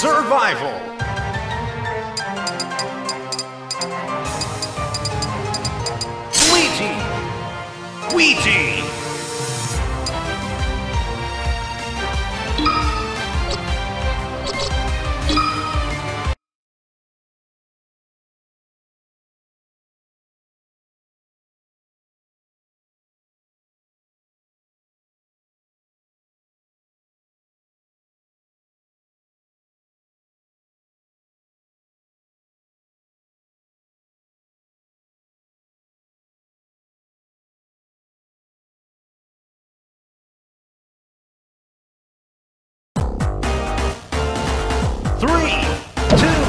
Survival. Luigi. Ouija. Three, two,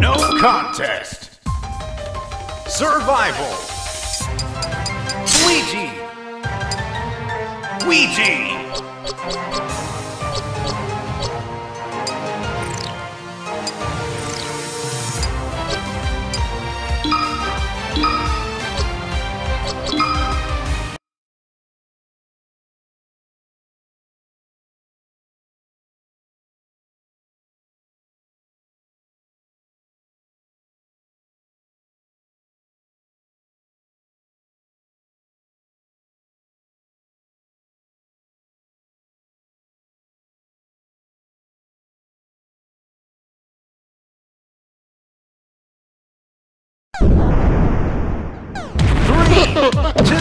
No contest. Survival. Luigi. Ouija. Two,